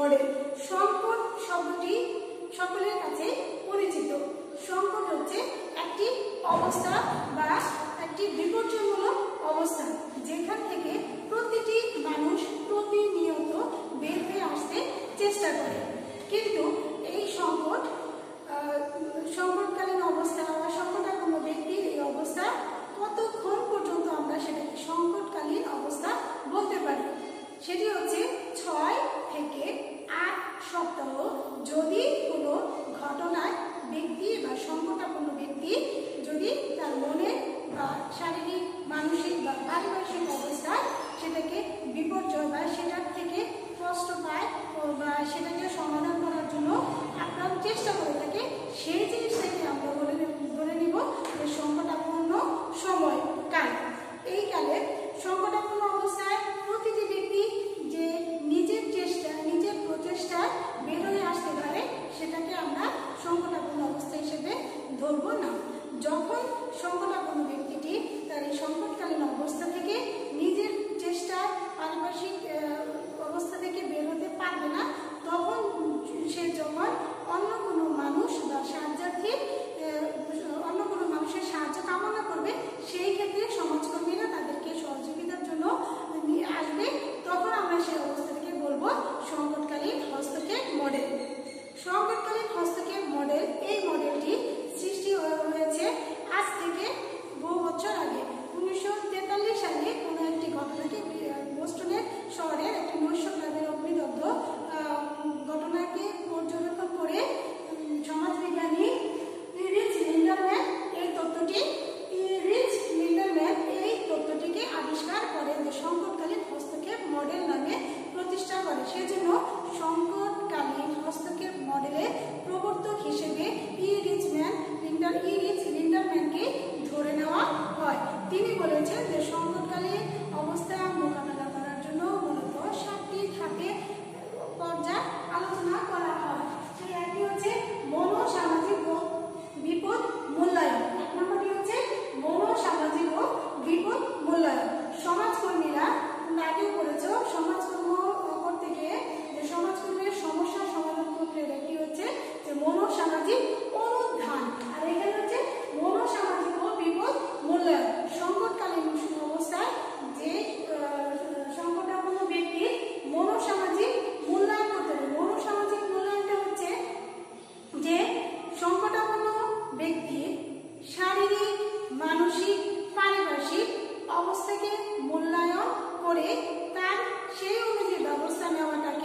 Model সম্পদ শব্দটি সকলের কাছে পরিচিত। সংকট হচ্ছে একটি অবস্থা বা একটি বিপর্যয়মূলক অবস্থা যেখান থেকে প্রতি 现在你说了呢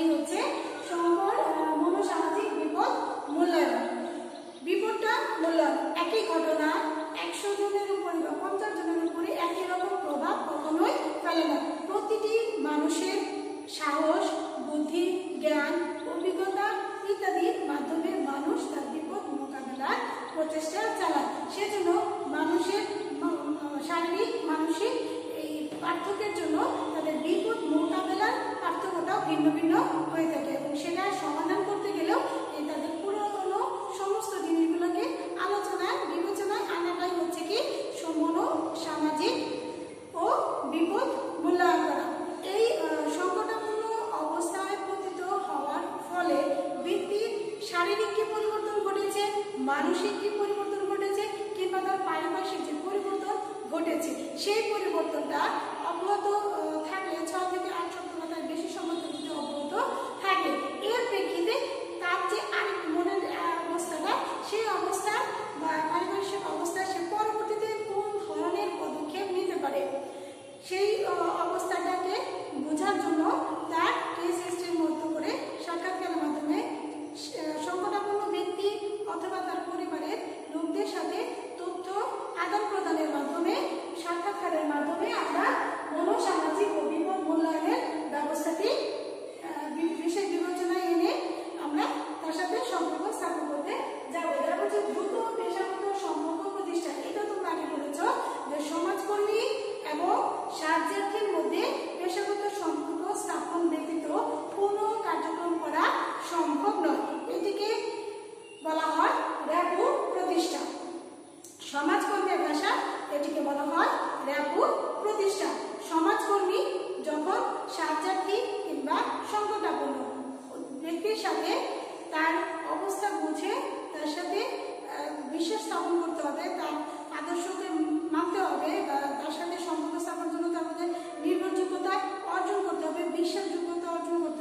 এই হচ্ছে সম্পদ মনসামাজিক বিপদ, মূল্যায়ন। বিপদটা মূল্যায়ন। একই ঘটনা, একশো জনের উপরে বা পঞ্চাশ জনের উপরে একই রকম প্রভাব কখনোই ফেলে না। প্রতিটি মানুষের সাহস, বুদ্ধি, জ্ঞান, অভিজ্ঞতা ইত্যাদির মাধ্যমে মানুষ তার বিপদ মোকাবেলার প্রচেষ্টা চালায়। মানুষের কি পরিবর্তন ঘটেছে? কিংবা তার পারিপার্শ্বিক যে পরিবর্তন ঘটেছে সেই পরিবর্তনটা অবস্থা বুঝে তার সাথে বিশ্বাস স্থাপন করতে হবে, তার আদর্শকে মানতে হবে বা তার সাথে সম্পর্ক স্থাপনের জন্য তার মধ্যে নির্ভরযোগ্যতা অর্জন করতে হবে, বিশ্বাসযোগ্যতা অর্জন করতে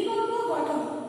People who got on